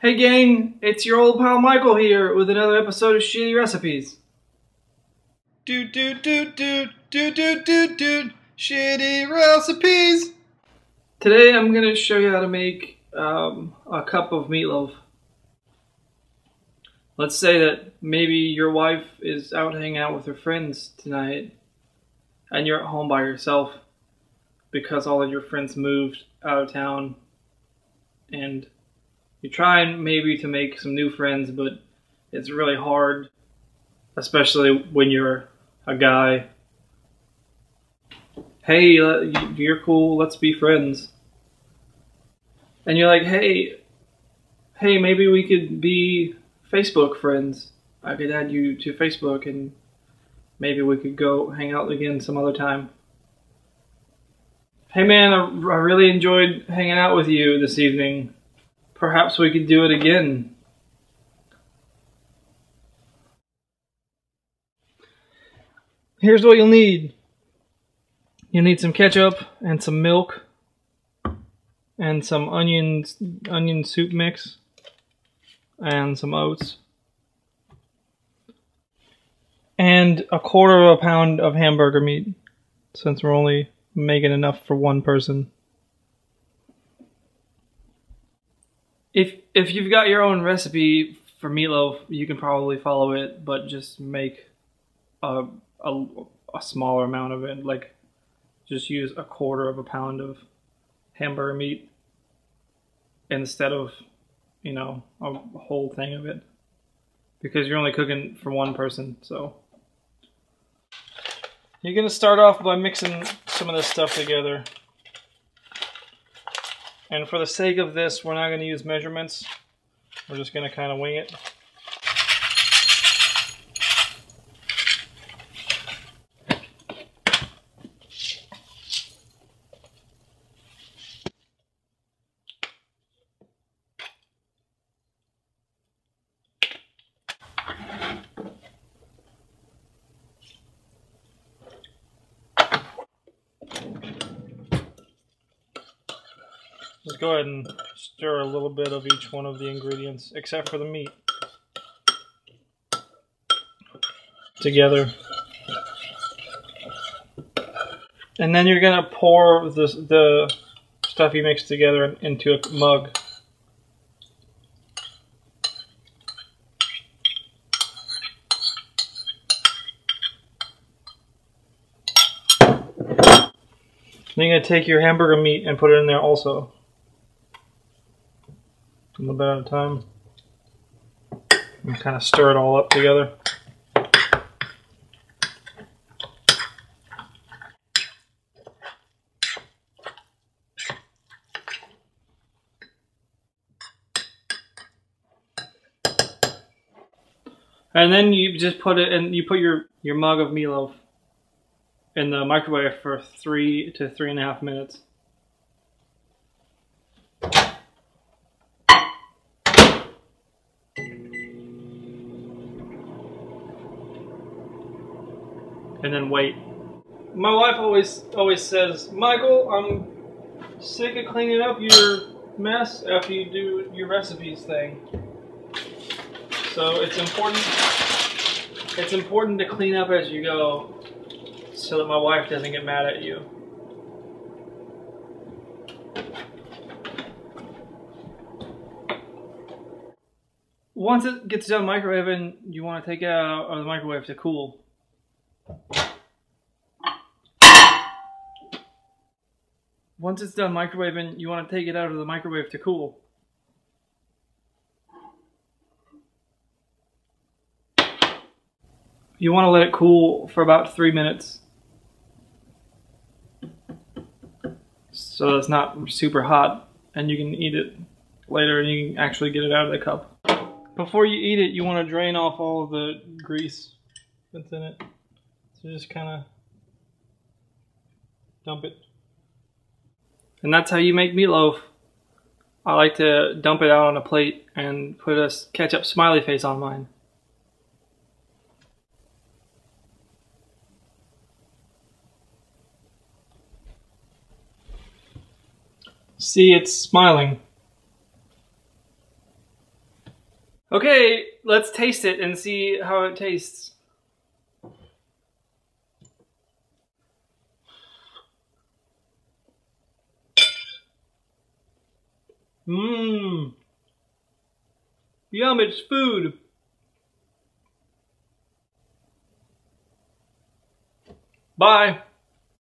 Hey gang, it's your old pal Michael here with another episode of Shitty Recipes. Do do do do do do do do shitty recipes. Today I'm gonna show you how to make um, a cup of meatloaf. Let's say that maybe your wife is out hanging out with her friends tonight and you're at home by yourself because all of your friends moved out of town and you're trying maybe to make some new friends but it's really hard especially when you're a guy. Hey you- you're cool. Let's be friends. And you're like hey hey maybe we could be facebook friends. I could add you to facebook and maybe we could go hang out again some other time. Hey man i, I really enjoyed hanging out with you this evening perhaps we could do it again. Here's what you'll need. You'll need some ketchup and some milk and some onion onion soup mix and some oats. And a quarter of a pound of hamburger meat since we're only making enough for one person if if you've got your own recipe for meatloaf you can probably follow it but just make a, a, a smaller amount of it. Like just use a quarter of a pound of hamburger meat instead of you know a whole thing of it. Because you're only cooking for one person so. You're gonna start off by mixing some of this stuff together and for the sake of this we're not going to use measurements. We're just going to kind of wing it Just go ahead and stir a little bit of each one of the ingredients, except for the meat, together. And then you're gonna pour the the stuff you mixed together into a mug. Then you're gonna take your hamburger meat and put it in there also. A little bit at a time. And kind of stir it all up together. And then you just put it in, you put your, your mug of meatloaf in the microwave for three to three and a half minutes. And then wait. My wife always always says, Michael, I'm sick of cleaning up your mess after you do your recipes thing. So it's important it's important to clean up as you go so that my wife doesn't get mad at you. Once it gets done microwaving, you want to take it out of the microwave to cool. Once it's done microwaving, you want to take it out of the microwave to cool. You want to let it cool for about three minutes. So it's not super hot and you can eat it later and you can actually get it out of the cup. Before you eat it, you want to drain off all of the grease that's in it. So just kind of dump it. And that's how you make meatloaf. I like to dump it out on a plate and put a ketchup smiley face on mine. See, it's smiling. Okay, let's taste it and see how it tastes. Mmm. Yum, it's food. Bye.